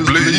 blaze.